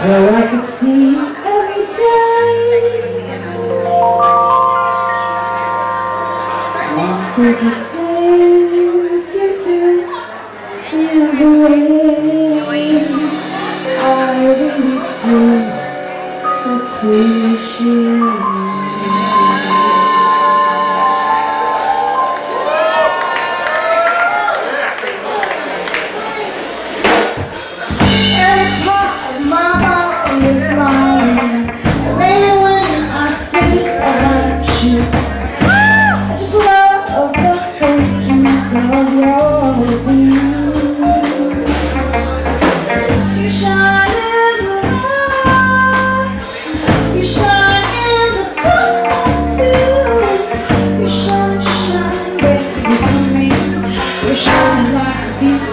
So I could see every day Small the things you. do In the way I really do appreciate Show me. shining like a.